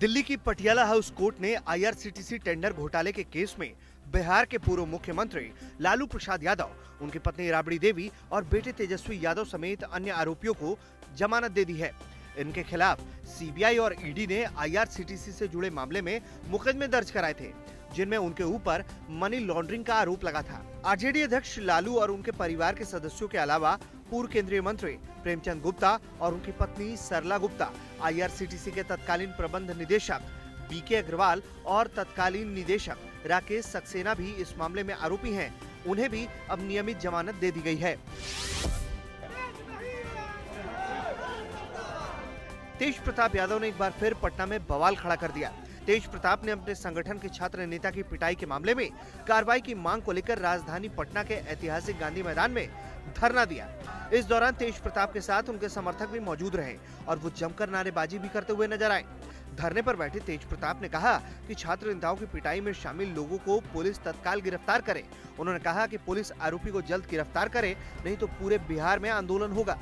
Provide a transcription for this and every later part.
दिल्ली की Patiala house court ने IRCTC tender घोटाले के केस में बिहार के पूर्व मुख्यमंत्री लालू प्रसाद यादव, उनकी पत्नी राबड़ी देवी और बेटे तेजस्वी यादव समेत अन्य आरोपियों को जमानत दे दी है। इनके खिलाफ सीबीआई और ईडी ने आईआरसीटीसी से जुड़े मामले में मुकदमे दर्ज कराए थे। जिनमें उनके ऊपर मनी लॉन्ड्रिंग का आरोप लगा था। आरजेडी अध्यक्ष लालू और उनके परिवार के सदस्यों के अलावा पूर्व केंद्रीय मंत्री प्रेमचंद गुप्ता और उनकी पत्नी सरला गुप्ता, आईआरसीटीसी के तत्कालीन प्रबंध निदेशक बीके अग्रवाल और तत्कालीन निदेशक राकेश सक्सेना भी इस मामले में आरोपी हैं। उन्हें भी अब नियमित जमानत दे दी गई है। तेज प्रताप यादव ने एक बार फिर पटना में बवाल खड़ा कर दिया। तेज प्रताप ने अपने संगठन के छात्र नेता की पिटाई के मामले में कार्रवाई की मांग को लेकर राजधानी पटना के ऐतिहासिक गांधी मैदान में धरना दिया। इस दौरान तेज प्रताप के साथ उनके समर्थक भी मौजूद रहे और वो जमकर नारेबाजी भी करते हुए नज़र आए। धरने पर बैठे तेज प्रताप ने कहा कि छात्र नेताओं की पिटाई में शामिल लोगों को पुलिस तत्काल गिरफ़्तार करे। उन्होंने कहा कि पुलिस आरोपी को जल्द गिरफ़्तार करे, नहीं तो पूरे बिहार में आंदोलन होगा।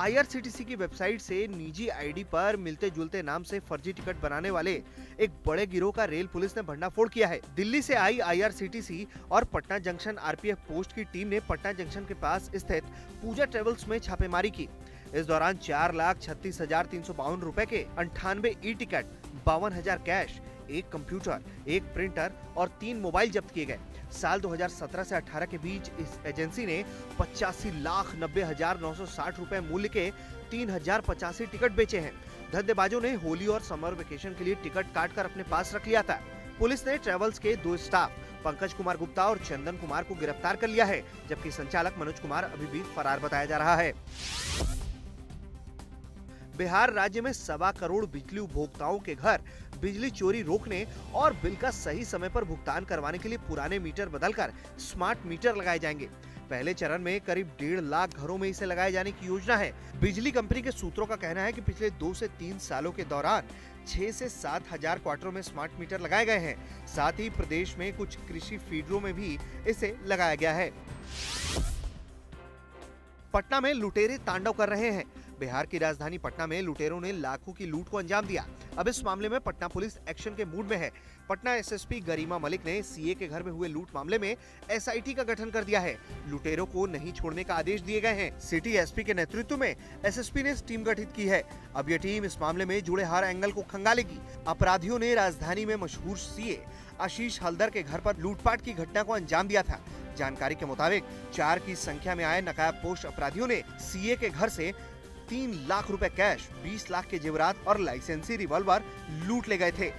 आईआरसीटीसी की वेबसाइट से निजी आईडी पर मिलते जुलते नाम से फर्जी टिकट बनाने वाले एक बड़े गिरोह का रेल पुलिस ने भंडाफोड़ किया है। दिल्ली से आई आईआरसीटीसी और पटना जंक्शन आरपीएफ पोस्ट की टीम ने पटना जंक्शन के पास स्थित पूजा ट्रेवल्स में छापेमारी की। इस दौरान चार लाख छत्तीस हज़ार तीन सौ बावन रूपए के अंठानवे ई टिकट बावन हज़ार कैश एक कंप्यूटर, एक प्रिंटर और तीन मोबाइल जब्त किए गए। साल 2017 से 18 के बीच इस एजेंसी ने पचासी लाख नब्बे हज़ार नौ सौ साठ रूपए मूल्य के तीन हज़ार पचासी टिकट बेचे हैं। धंधेबाजों ने होली और समर वेकेशन के लिए टिकट काट कर अपने पास रख लिया था। पुलिस ने ट्रेवल्स के दो स्टाफ, पंकज कुमार गुप्ता और चंदन कुमार को गिरफ़्तार कर लिया है, जबकि संचालक मनोज कुमार अभी भी फरार बताया जा रहा है। बिहार राज्य में सवा करोड़ बिजली उपभोक्ताओं के घर बिजली चोरी रोकने और बिल का सही समय पर भुगतान करवाने के लिए पुराने मीटर बदलकर स्मार्ट मीटर लगाए जाएँगे। पहले चरण में करीब डेढ़ लाख घरों में इसे लगाए जाने की योजना है। बिजली कंपनी के सूत्रों का कहना है कि पिछले दो से तीन सालों के दौरान छह से सात हज़ार क्वार्टरों में स्मार्ट मीटर लगाए गए हैं। साथ ही प्रदेश में कुछ कृषि फीडरों में भी इसे लगाया गया है। पटना में लुटेरे तांडव कर रहे हैं। बिहार की राजधानी पटना में लुटेरों ने लाखों की लूट को अंजाम दिया। अब इस मामले में पटना पुलिस एक्शन के मूड में है। पटना एसएसपी गरिमा मलिक ने सीए के घर में हुए लूट मामले में एसआईटी का गठन कर दिया है। लुटेरों को नहीं छोड़ने का आदेश दिए गए हैं। सिटी एसपी के नेतृत्व में एसएसपी ने टीम गठित की है। अब ये टीम इस मामले में जुड़े हर एंगल को खंगालेगी। अपराधियों ने राजधानी में मशहूर सीए आशीष हल्दर के घर पर लूटपाट की घटना को अंजाम दिया था। जानकारी के मुताबिक चार की संख्या में आए नकाब पोष अपराधियों ने सीए के घर से तीन लाख रुपए कैश 20 लाख के जेवरात और लाइसेंसी रिवॉल्वर लूट ले गए थे।